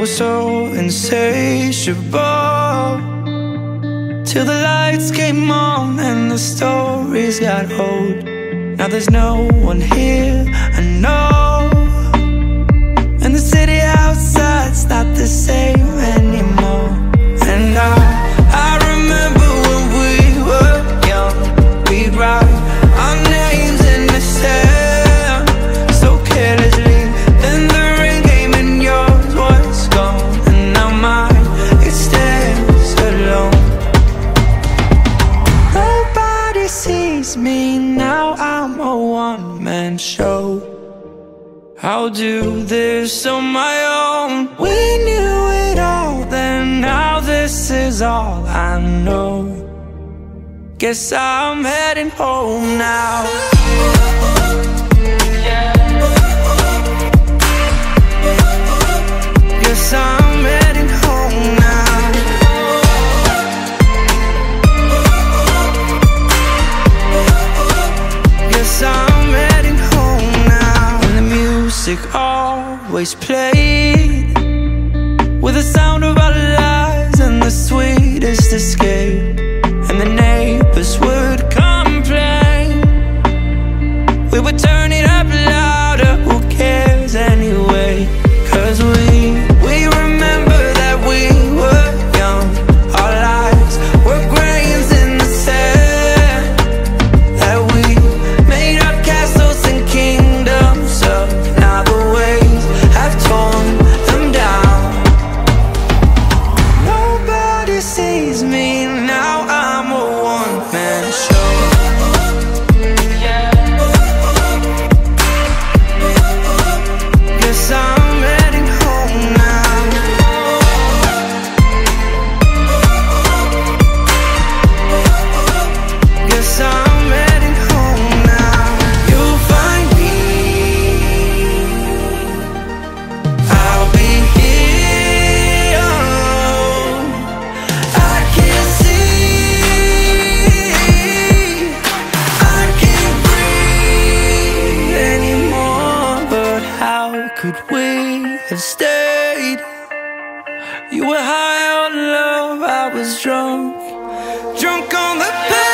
Was so insatiable. Till the lights came on and the stories got old. Now there's no one here, I know. And the city outside's not the same anymore. And I I'll do this on my own. We knew it all then, now this is all I know. Guess I'm heading home now music always played. With the sound of our lives and the sweetest escape. And the neighbors would complain. We would turn drunk. On the pain.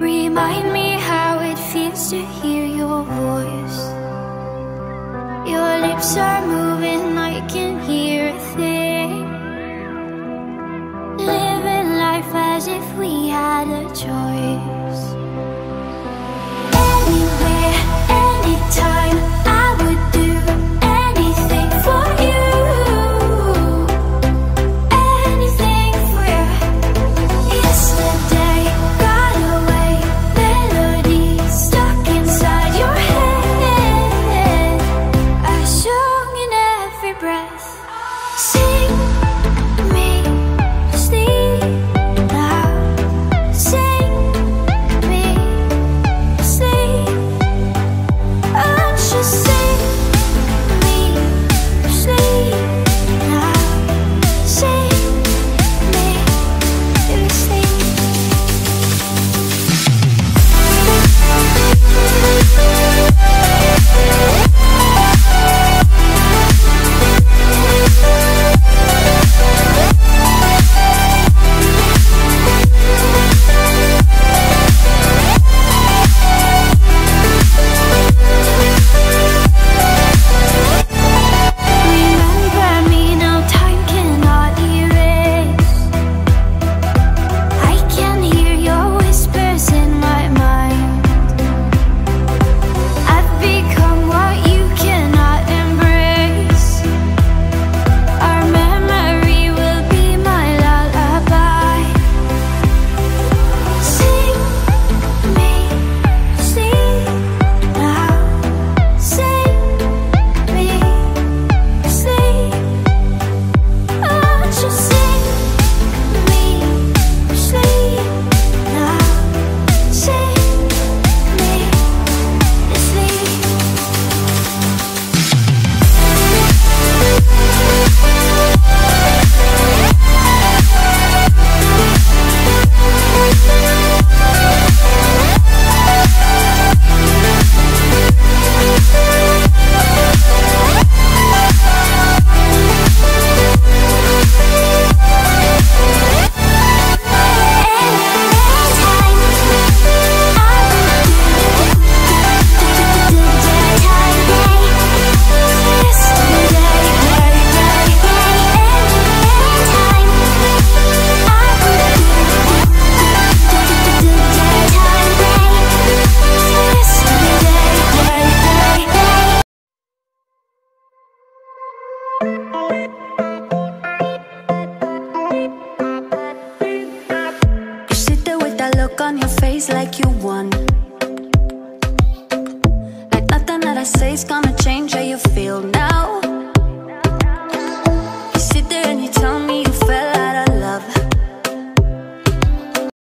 Remind me how to hear your voice. Your lips are moving, I can hear a thing. Living life as if we had a choice. I say is gonna change how you feel now.